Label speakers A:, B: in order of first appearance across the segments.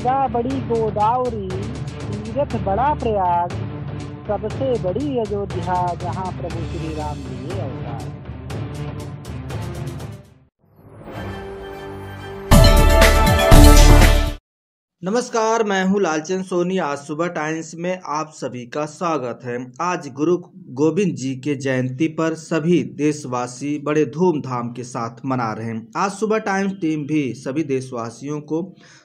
A: गंगा बड़ी गोदावरी, तीरथ बड़ा प्रयाग, सबसे बड़ी अयोध्या जहाँ प्रभु श्री राम लिए अवतार
B: नमस्कार, मैं हूँ लालचंद सोनी। आज सुबह टाइम्स में आप सभी का स्वागत है। आज गुरु गोविंद जी के जयंती पर सभी देशवासी बड़े धूमधाम के साथ मना रहे हैं। आज सुबह टाइम्स टीम भी सभी देशवासियों को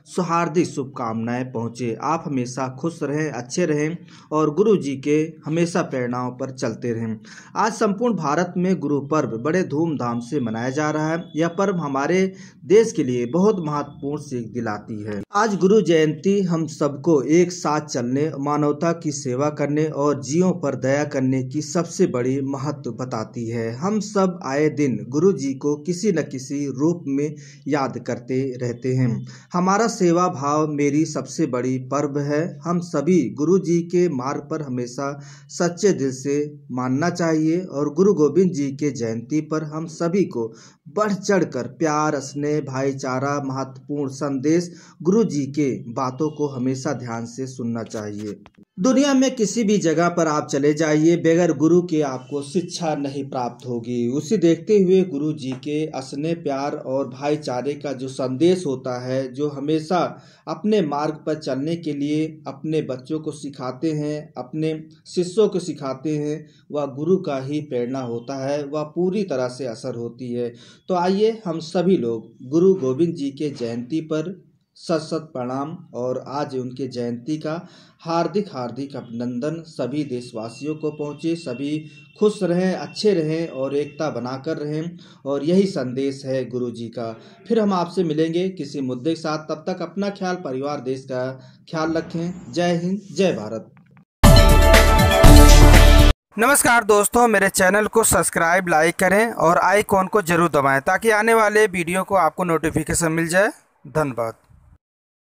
B: सौहार्दिक शुभकामनाएँ पहुँचे। आप हमेशा खुश रहें, अच्छे रहें और गुरु जी के हमेशा प्रेरणाओं पर चलते रहें। आज संपूर्ण भारत में गुरु पर्व बड़े धूमधाम से मनाया जा रहा है। यह पर्व हमारे देश के लिए बहुत महत्वपूर्ण सीख दिलाती है। आज गुरु जयंती हम सबको एक साथ चलने, मानवता की सेवा करने और जीवों पर दया करने की सबसे बड़ी महत्व बताती है। हम सब आए दिन गुरु जी को किसी न किसी रूप में याद करते रहते हैं। हमारा सेवा भाव मेरी सबसे बड़ी पर्व है। हम सभी गुरु जी के मार्ग पर हमेशा सच्चे दिल से मानना चाहिए और गुरु गोविंद जी के जयंती पर हम सभी को बढ़ चढ़ कर प्यार, स्नेह, भाईचारा, महत्वपूर्ण संदेश गुरु जी के बातों को हमेशा ध्यान से सुनना चाहिए। दुनिया में किसी भी जगह पर आप चले जाइए, बगैर गुरु के आपको शिक्षा नहीं प्राप्त होगी। उसे देखते हुए गुरु जी के असने, प्यार और भाईचारे का जो संदेश होता है, जो हमेशा अपने मार्ग पर चलने के लिए अपने बच्चों को सिखाते हैं, अपने शिष्यों को सिखाते हैं, वह गुरु का ही प्रेरणा होता है, वह पूरी तरह से असर होती है। तो आइए हम सभी लोग गुरु गोविंद जी के जयंती पर सत सत प्रणाम और आज उनके जयंती का हार्दिक हार्दिक अभिनंदन सभी देशवासियों को पहुँचे, सभी खुश रहें, अच्छे रहें और एकता बनाकर रहें और यही संदेश है गुरु जी का। फिर हम आपसे मिलेंगे किसी मुद्दे के साथ। तब तक अपना ख्याल परिवार, देश का ख्याल रखें। जय हिंद, जय भारत। नमस्कार दोस्तों, मेरे चैनल को सब्सक्राइब, लाइक करें और आइकॉन को ज़रूर दबाएँ ताकि आने वाले वीडियो को आपको नोटिफिकेशन मिल जाए। धन्यवाद।